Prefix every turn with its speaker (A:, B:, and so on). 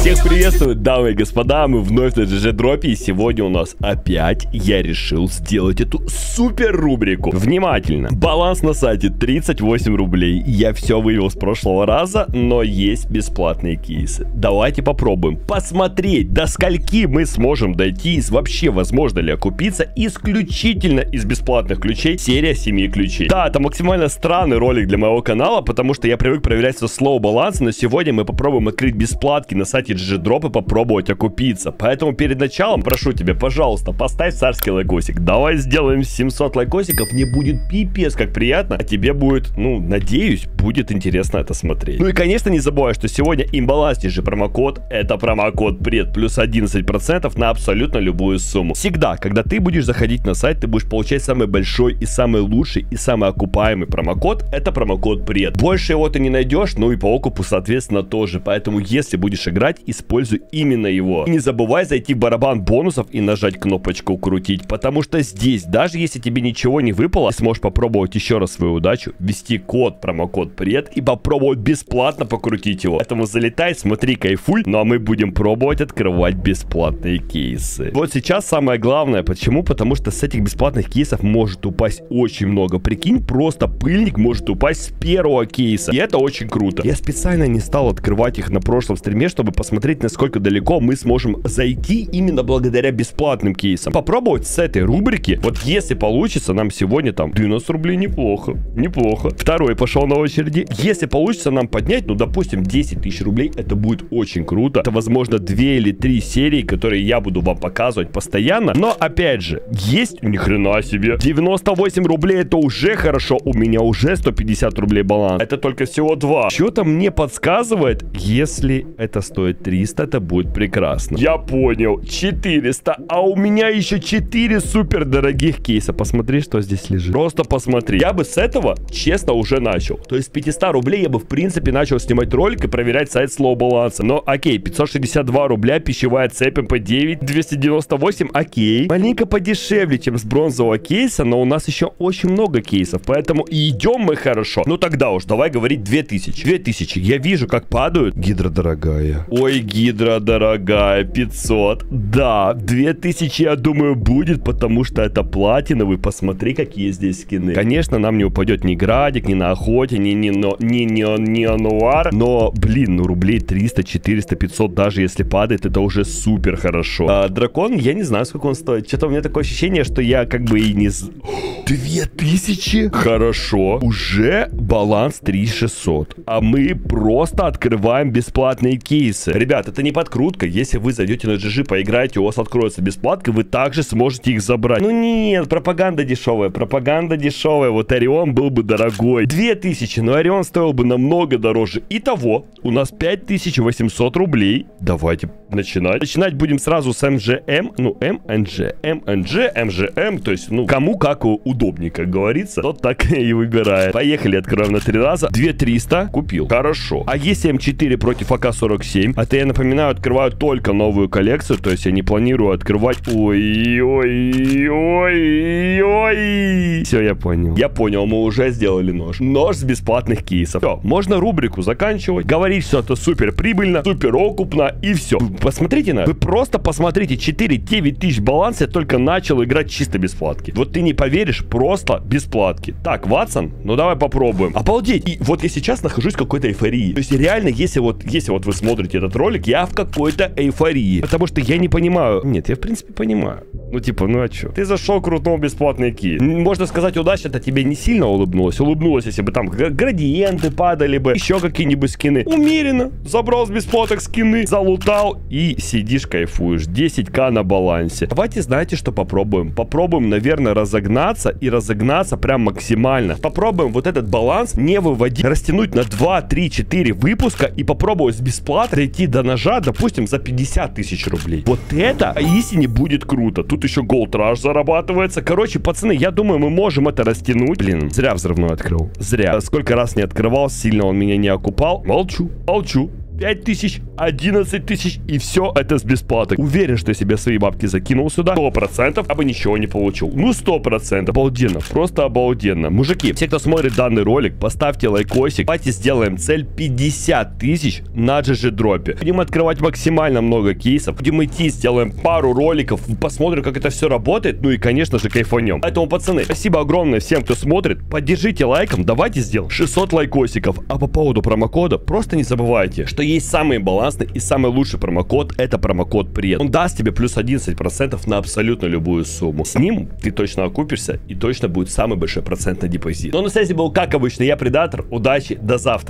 A: Всех приветствую, дамы и господа, мы вновь на GG Дропе, и сегодня у нас опять я решил сделать эту супер рубрику. Внимательно, баланс на сайте 38 рублей, я все вывел с прошлого раза, но есть бесплатные кейсы. Давайте попробуем посмотреть, до скольки мы сможем дойти, и вообще возможно ли окупиться исключительно из бесплатных ключей, серия 7 ключей. Да, это максимально странный ролик для моего канала, потому что я привык проверять все слово баланс, но сегодня мы попробуем открыть бесплатки на сайте GG-дроп и попробовать окупиться. Поэтому перед началом прошу тебя, пожалуйста, поставь царский лайкосик. Давай сделаем 700 лайкосиков, мне будет пипец как приятно, а тебе будет, ну, надеюсь, будет интересно это смотреть. Ну и, конечно, не забывай, что сегодня имбаланснейший промокод, это промокод пред плюс 11% на абсолютно любую сумму. Всегда, когда ты будешь заходить на сайт, ты будешь получать самый большой и самый лучший и самый окупаемый промокод, это промокод пред. Больше его ты не найдешь, ну и по окупу, соответственно, тоже. Поэтому, если будешь играть, используй именно его. И не забывай зайти в барабан бонусов и нажать кнопочку «Крутить», потому что здесь, даже если тебе ничего не выпало, ты сможешь попробовать еще раз свою удачу, ввести код, промокод «Пред» и попробовать бесплатно покрутить его. Поэтому залетай, смотри, кайфуй, ну а мы будем пробовать открывать бесплатные кейсы. Вот сейчас самое главное, почему? Потому что с этих бесплатных кейсов может упасть очень много. Прикинь, просто пыльник может упасть с первого кейса. И это очень круто. Я специально не стал открывать их на прошлом стриме, чтобы посмотреть, насколько далеко мы сможем зайти именно благодаря бесплатным кейсам. Попробовать с этой рубрики, вот если получится, нам сегодня там 90 рублей неплохо, неплохо. Второй пошел на очереди. Если получится нам поднять, ну, допустим, 10 тысяч рублей, это будет очень круто. Это, возможно, 2 или 3 серии, которые я буду вам показывать постоянно. Но, опять же, есть, ни хрена себе, 98 рублей это уже хорошо, у меня уже 150 рублей баланс. Это только всего 2. Что-то мне подсказывает, если это стоит 300, это будет прекрасно. Я понял, 400, а у меня еще 4 супер дорогих кейса. Посмотри, что здесь лежит. Просто посмотри. Я бы с этого, честно, уже начал. То есть 500 рублей я бы, в принципе, начал снимать ролик и проверять сайт слоу баланса. Но, окей, 562 рубля, пищевая цепь МП9, 298, окей. Маленько подешевле, чем с бронзового кейса, но у нас еще очень много кейсов, поэтому и идем мы хорошо. Ну тогда уж, давай говорить 2000. 2000, я вижу, как падают. Гидра дорогая. Ой, гидра дорогая, 500. Да, 2000, я думаю, будет, потому что это платиновый. Посмотри, какие здесь скины. Конечно, нам не упадет ни градик, ни на охоте, ни, ни, но, ни, ни, ни ануар. Но, блин, ну рублей 300, 400, 500, даже если падает, это уже супер хорошо. А, дракон, я не знаю, сколько он стоит. Что-то у меня такое ощущение, что я как бы и не... 2000? Хорошо. Уже баланс 3600. А мы просто открываем бесплатные кейсы. Ребят, это не подкрутка. Если вы зайдете на GG, поиграете, у вас откроется бесплатка, вы также сможете их забрать. Ну нет, пропаганда дешевая, пропаганда дешевая. Вот Орион был бы дорогой. 2000, но Орион стоил бы намного дороже. Итого, у нас 5800 рублей. Давайте начинать. Начинать будем сразу с МЖМ. Ну, МНЖ, МНЖ, МЖМ. То есть, ну, кому как удобнее, как говорится. Тот так и выбирает. Поехали, откроем на три раза. 2300 купил. Хорошо. А если М4 против АК-47? Это, я напоминаю, открываю только новую коллекцию. То есть, я не планирую открывать... Ой-ой-ой-ой-ой. Все, я понял. Я понял, мы уже сделали нож. Нож с бесплатных кейсов. Все, можно рубрику заканчивать. Говорить, что это супер прибыльно, супер окупно и все. Посмотрите на... Вы просто посмотрите. 4-9 тысяч баланс я только начал играть чисто бесплатки. Вот ты не поверишь, просто бесплатки. Так, Ватсон, ну давай попробуем. Обалдеть. И вот я сейчас нахожусь в какой-то эйфории. То есть реально, если вот, если вот вы смотрите этот ролик, я в какой-то эйфории. Потому что я не понимаю. Нет, я в принципе понимаю. Ну типа, ну а что? Ты зашел, крутнул бесплатный ки. Можно сказать, удача это тебе не сильно улыбнулась. Улыбнулась, если бы там градиенты падали бы, еще какие-нибудь скины. Умеренно. Забрал с бесплаток скины, залутал и сидишь, кайфуешь. 10к на балансе. Давайте, знаете, что попробуем? Попробуем, наверное, разогнаться и разогнаться прям максимально. Попробуем вот этот баланс не выводить, растянуть на 2, 3, 4 выпуска и попробовать с бесплатно дойти до ножа, допустим, за 50 тысяч рублей. Вот это истине будет круто. Тут еще Gold Rush зарабатывается. Короче, пацаны, я думаю, мы можем это растянуть. Блин, зря взрывной открыл. Зря. Сколько раз не открывал, сильно он меня не окупал. Молчу, молчу. 5 тысяч, 11 тысяч, и все это с бесплаты. Уверен, что если бы свои бабки закинул сюда, 100% я бы ничего не получил. Ну, 100%. Обалденно. Просто обалденно. Мужики, все, кто смотрит данный ролик, поставьте лайкосик. Давайте сделаем цель 50 тысяч на GG дропе. Будем открывать максимально много кейсов. Будем идти, сделаем пару роликов, посмотрим, как это все работает. Ну и, конечно же, кайфанем. Поэтому, пацаны, спасибо огромное всем, кто смотрит. Поддержите лайком. Давайте сделаем 600 лайкосиков. А по поводу промокода, просто не забывайте, что есть самый балансный и самый лучший промокод. Это промокод ПРЕД. Он даст тебе плюс 11% на абсолютно любую сумму. С ним ты точно окупишься и точно будет самый большой процент на депозит. Но на связи был, как обычно, я Предатор. Удачи, до завтра.